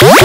What?